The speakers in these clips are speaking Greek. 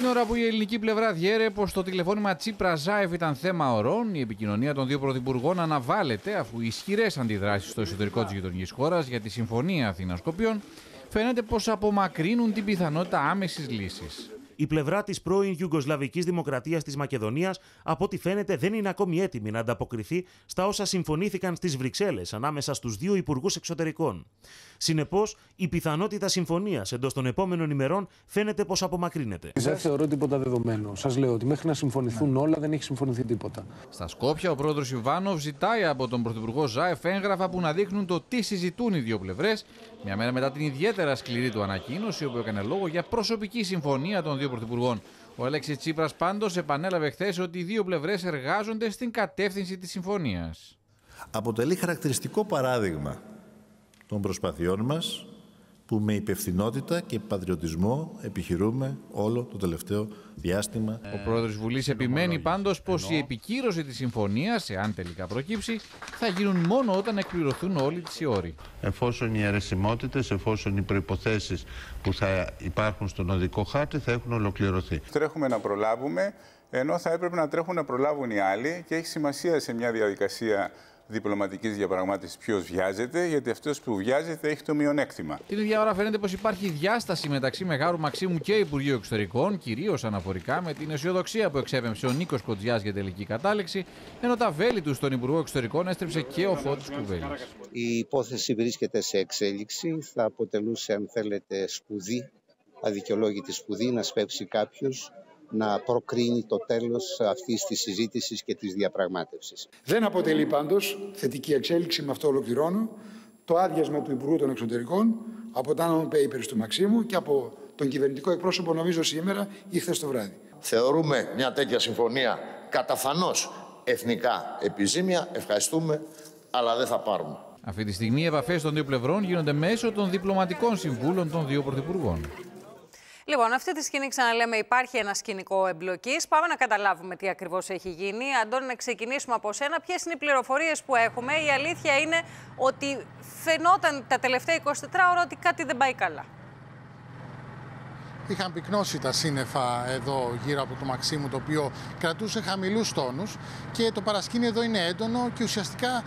Την ώρα που η ελληνική πλευρά διέρε πως το τηλεφώνημα Τσίπρα Ζάεφ ήταν θέμα ορών, η επικοινωνία των δύο πρωθυπουργών αναβάλλεται αφού οι ισχυρές αντιδράσεις στο εσωτερικό της γειτονικής χώρας για τη Συμφωνία Αθήνα Σκοπίων φαίνεται πως απομακρύνουν την πιθανότητα άμεσης λύσης. Η πλευρά της πρώην Ιουγκοσλαβικής Δημοκρατίας της Μακεδονίας, από ό,τι φαίνεται, δεν είναι ακόμη έτοιμη να ανταποκριθεί στα όσα συμφωνήθηκαν στις Βρυξέλλες ανάμεσα στους δύο υπουργούς εξωτερικών. Συνεπώς, η πιθανότητα συμφωνίας εντός των επόμενων ημερών φαίνεται πως απομακρύνεται. Δεν θεωρώ τίποτα δεδομένο. Σας λέω ότι μέχρι να συμφωνηθούν όλα δεν έχει συμφωνηθεί τίποτα. Στα Σκόπια, ο πρόεδρος Ιβάνοβ ζητάει από τον πρωθυπουργό Ζάεφ έγγραφα που να δείχνουν το τι συζητούν οι δύο πλευρές, μια μέρα μετά την ιδιαίτερα σκληρή του ανακοίνωση, όπου έκανε λόγο για προσωπική συμφωνία των δύο πρωθυπουργών. Ο Αλέξης Τσίπρας πάντως επανέλαβε χθες ότι οι δύο πλευρές εργάζονται στην κατεύθυνση της συμφωνίας. Αποτελεί χαρακτηριστικό παράδειγμα των προσπαθειών μας που με υπευθυνότητα και πατριωτισμό επιχειρούμε όλο το τελευταίο διάστημα. Ο πρόεδρος Βουλής επιμένει πάντως πως η επικύρωση της συμφωνίας, εάν τελικά προκύψει, θα γίνουν μόνο όταν εκπληρωθούν όλοι τις οι όροι. Εφόσον οι αιρεσιμότητες, εφόσον οι προϋποθέσεις που θα υπάρχουν στον οδικό χάρτη θα έχουν ολοκληρωθεί. Τρέχουμε να προλάβουμε, ενώ θα έπρεπε να τρέχουν να προλάβουν οι άλλοι και έχει σημασία σε μια διαδικασία διπλωματικής διαπραγμάτευσης ποιος βιάζεται, γιατί αυτός που βιάζεται έχει το μειονέκτημα. Την ίδια ώρα φαίνεται πως υπάρχει διάσταση μεταξύ Μεγάρου Μαξίμου και Υπουργείου Εξωτερικών, κυρίως αναφορικά με την αισιοδοξία που εξέπεμψε ο Νίκος Κοτζιά για τελική κατάληξη, ενώ τα βέλη του στον Υπουργό Εξωτερικών έστρεψε και ο Φώτης Κουβέλης. Η υπόθεση βρίσκεται σε εξέλιξη. Θα αποτελούσε, αν θέλετε, σπουδή, αδικαιολόγητη σπουδή, να σπεύσει κάποιος να προκρίνει το τέλος αυτής της συζήτησης και της διαπραγμάτευσης. Δεν αποτελεί πάντως θετική εξέλιξη, με αυτό ολοκληρώνω, το άδειασμα του Υπουργού των Εξωτερικών από τα non papers του Μαξίμου και από τον κυβερνητικό εκπρόσωπο νομίζω σήμερα ή χθες το βράδυ. Θεωρούμε μια τέτοια συμφωνία καταφανώς εθνικά επιζήμια. Ευχαριστούμε, αλλά δεν θα πάρουμε. Αυτή τη στιγμή οι επαφές των δύο πλευρών γίνονται μέσω των διπλωματικών συμβούλων των δύο πρωθυπουργών. Λοιπόν, αυτή τη σκηνή ξαναλέμε υπάρχει ένα σκηνικό εμπλοκής. Πάμε να καταλάβουμε τι ακριβώς έχει γίνει. Αντώνη, να ξεκινήσουμε από σένα. Ποιες είναι οι πληροφορίες που έχουμε; Η αλήθεια είναι ότι φαινόταν τα τελευταία 24 ώρα ότι κάτι δεν πάει καλά είχαν πυκνώσει τα σύννεφα εδώ γύρω από το Μαξίμου το οποίο κρατούσε χαμηλούς τόνους και το παρασκήνιο εδώ είναι έντονο και ουσιαστικά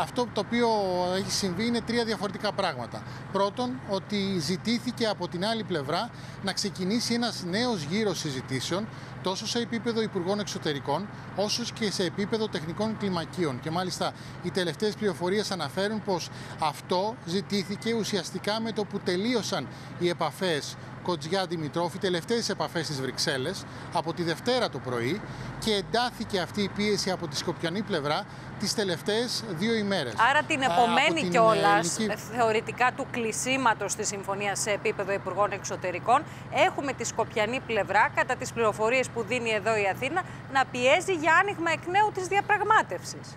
αυτό το οποίο έχει συμβεί είναι τρία διαφορετικά πράγματα. Πρώτον, ότι ζητήθηκε από την άλλη πλευρά να ξεκινήσει ένας νέος γύρος συζητήσεων τόσο σε επίπεδο Υπουργών Εξωτερικών, όσο και σε επίπεδο τεχνικών κλιμακίων. Και μάλιστα οι τελευταίες πληροφορίες αναφέρουν πως αυτό ζητήθηκε ουσιαστικά με το που τελείωσαν οι επαφές Κοτζιά Δημητρόφ, τελευταίες επαφές στις Βρυξέλλες από τη Δευτέρα το πρωί και εντάθηκε αυτή η πίεση από τη σκοπιανή πλευρά τις τελευταίες δύο ημέρες. Άρα την επομένη κιόλας ελληνική... θεωρητικά του κλεισίματος τη συμφωνία σε επίπεδο Υπουργών Εξωτερικών, έχουμε τη σκοπιανή πλευρά, κατά τις πληροφορίες που δίνει εδώ η Αθήνα, να πιέζει για άνοιγμα εκ νέου της διαπραγμάτευσης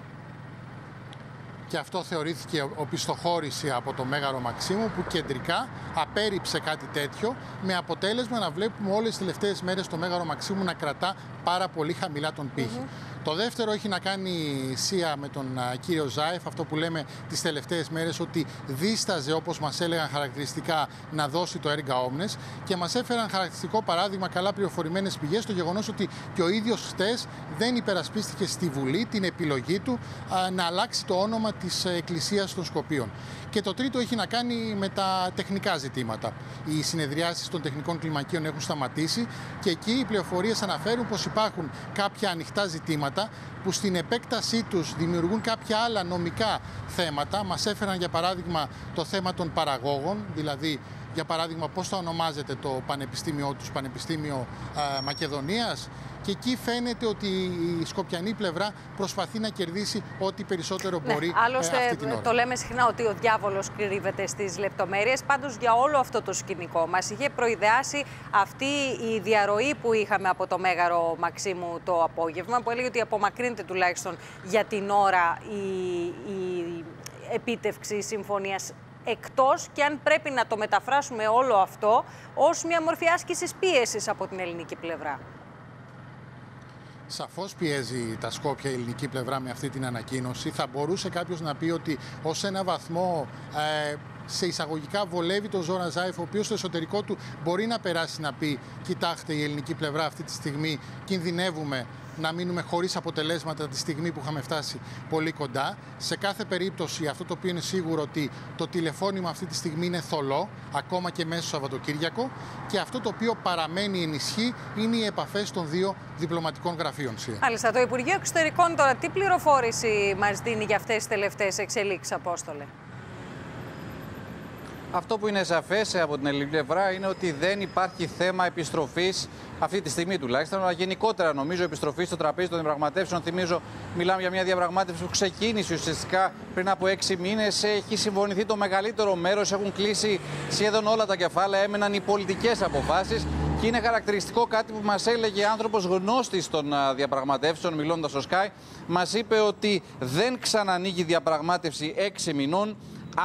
και αυτό θεωρήθηκε οπισθοχώρηση από το Μέγαρο Μαξίμου που κεντρικά απέρριψε κάτι τέτοιο με αποτέλεσμα να βλέπουμε όλες τις τελευταίες μέρες το Μέγαρο Μαξίμου να κρατά πάρα πολύ χαμηλά τον πύχη. Το δεύτερο έχει να κάνει σία με τον κύριο Ζάεφ, αυτό που λέμε τις τελευταίες μέρες ότι δίσταζε όπως μας έλεγαν χαρακτηριστικά να δώσει το έργα όμνες και μας έφεραν χαρακτηριστικό παράδειγμα καλά πληροφορημένες πηγές το γεγονός ότι και ο ίδιος χτες δεν υπερασπίστηκε στη Βουλή την επιλογή του να αλλάξει το όνομα της Εκκλησίας των Σκοπίων. Και το τρίτο έχει να κάνει με τα τεχνικά ζητήματα. Οι συνεδριάσεις των τεχνικών κλιμακίων έχουν σταματήσει και εκεί οι πληροφορίες αναφέρουν πως υπάρχουν κάποια ανοιχτά ζητήματα που στην επέκτασή τους δημιουργούν κάποια άλλα νομικά θέματα. Μας έφεραν για παράδειγμα το θέμα των παραγόγων, δηλαδή για παράδειγμα πώς θα ονομάζεται το πανεπιστήμιο τους, Πανεπιστήμιο α, Μακεδονίας; Και εκεί φαίνεται ότι η σκοπιανή πλευρά προσπαθεί να κερδίσει ό,τι περισσότερο ναι, μπορεί άλλωστε, ε, αυτή την ώρα. το λέμε συχνά ότι ο διάβολος κρύβεται στις λεπτομέρειες. Πάντως για όλο αυτό το σκηνικό μας είχε προειδεάσει αυτή η διαρροή που είχαμε από το Μέγαρο Μαξίμου το απόγευμα που έλεγε ότι απομακρύνεται τουλάχιστον για την ώρα η, η επίτευξη συμφωνίας εκτός και αν πρέπει να το μεταφράσουμε όλο αυτό ως μια μορφή άσκησης πίεσης από την ελληνική πλευρά. Σαφώς πιέζει τα Σκόπια η ελληνική πλευρά με αυτή την ανακοίνωση. Θα μπορούσε κάποιος να πει ότι ως ένα βαθμό ε, σε εισαγωγικά βολεύει τον Ζόρα Ζάεφ, ο οποίος στο εσωτερικό του μπορεί να περάσει να πει: Κοιτάξτε, η ελληνική πλευρά αυτή τη στιγμή κινδυνεύουμε να μείνουμε χωρίς αποτελέσματα τη στιγμή που είχαμε φτάσει πολύ κοντά. Σε κάθε περίπτωση, αυτό το οποίο είναι σίγουρο ότι το τηλεφώνημα αυτή τη στιγμή είναι θολό, ακόμα και μέσα στο Σαββατοκύριακο. Και αυτό το οποίο παραμένει ενισχύ είναι οι επαφές των δύο διπλωματικών γραφείων. Μάλιστα. Το Υπουργείο Εξωτερικών τώρα τι πληροφόρηση μας δίνει για αυτές τις τελευταίες εξελίξεις, Απόστολε; Αυτό που είναι σαφές από την ελληνική πλευρά είναι ότι δεν υπάρχει θέμα επιστροφής αυτή τη στιγμή τουλάχιστον. Αλλά γενικότερα νομίζω επιστροφής στο τραπέζι των διαπραγματεύσεων. Θυμίζω, μιλάμε για μια διαπραγμάτευση που ξεκίνησε ουσιαστικά πριν από έξι μήνες. Έχει συμφωνηθεί το μεγαλύτερο μέρος, έχουν κλείσει σχεδόν όλα τα κεφάλαια, έμεναν οι πολιτικές αποφάσεις. Και είναι χαρακτηριστικό κάτι που μας έλεγε άνθρωπος γνώστης των διαπραγματεύσεων, μιλώντας στο Sky. Μας είπε ότι δεν ξανανοίγει διαπραγμάτευση έξι μηνών.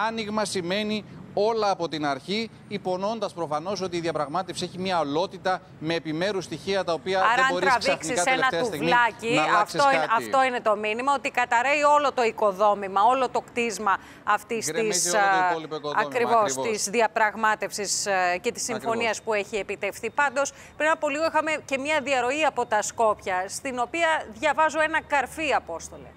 Άνοιγμα σημαίνει όλα από την αρχή, υπονοώντα προφανώς ότι η διαπραγμάτευση έχει μια ολότητα με επιμέρους στοιχεία τα οποία Άρα, δεν μπορείς αν τραβήξει ένα τουβλάκι, αυτό, είναι, αυτό είναι το μήνυμα, ότι καταραίει όλο το οικοδόμημα, όλο το κτίσμα αυτής της ακριβώς της διαπραγμάτευσης ε, και της συμφωνίας που έχει επιτευχθεί. Πάντως, πριν από λίγο είχαμε και μια διαρροή από τα Σκόπια, στην οποία διαβάζω ένα καρφί, Απόστολε.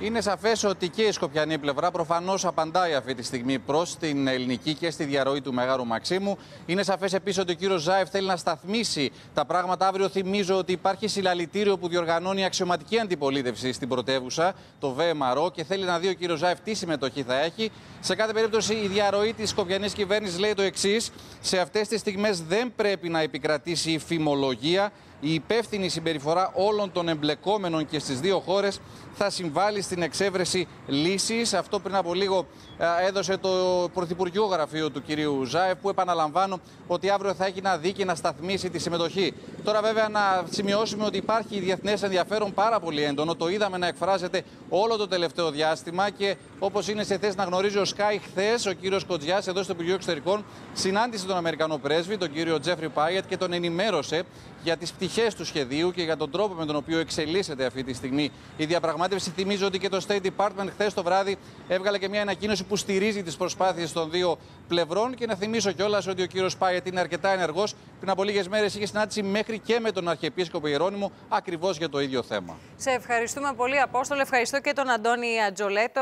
Είναι σαφές ότι και η Σκοπιανή πλευρά προφανώς απαντάει αυτή τη στιγμή προς την ελληνική και στη διαρροή του Μεγάλου Μαξίμου. Είναι σαφές επίσης ότι ο κύριος Ζάεφ θέλει να σταθμίσει τα πράγματα. Αύριο θυμίζω ότι υπάρχει συλλαλητήριο που διοργανώνει αξιωματική αντιπολίτευση στην πρωτεύουσα, το ΒΜΡΟ, και θέλει να δει ο κύριος Ζάεφ τι συμμετοχή θα έχει. Σε κάθε περίπτωση, η διαρροή της Σκοπιανής κυβέρνησης λέει το εξής: Σε αυτές τις στιγμές δεν πρέπει να επικρατήσει η φημολογία η υπεύθυνη συμπεριφορά όλων των εμπλεκόμενων και στις δύο χώρες θα συμβάλλει στην εξέβρεση λύσης. Αυτό πριν από λίγο έδωσε το Πρωθυπουργικό Γραφείο του κυρίου Ζάεφ που επαναλαμβάνω ότι αύριο θα έχει να δει και να σταθμίσει τη συμμετοχή. Τώρα βέβαια να σημειώσουμε ότι υπάρχει διεθνές ενδιαφέρον πάρα πολύ έντονο. Το είδαμε να εκφράζεται όλο το τελευταίο διάστημα και όπως είναι σε θέση να γνωρίζει ο Σκάι χθες, ο κύριος Κοτζιάς εδώ στο Υπουργείο Εξωτερικών συνάντησε τον Αμερικανό πρέσβη, τον κύριο Τζέφρι Πάιετ και τον ενημέρωσε για τις πτυχές του σχεδίου και για τον τρόπο με τον οποίο εξελίσσεται αυτή τη στιγμή η διαπραγμάτευση. Θυμίζω ότι και το State Department χθες το βράδυ έβγαλε και μια ανακοίνωση που στηρίζει τις προσπάθειες των δύο πλευρών και να θυμίσω κιόλας ότι ο κύριος Πάιετ είναι αρκετά ενεργός. Πριν από λίγες μέρες είχε συνάντηση μέχρι και με τον Αρχιεπίσκοπο Ιερώνυμο ακριβώς για το ίδιο θέμα. Σε ευχαριστούμε πολύ Απόστολε, ευχαριστώ και τον Αντώνη Ατζολέτο.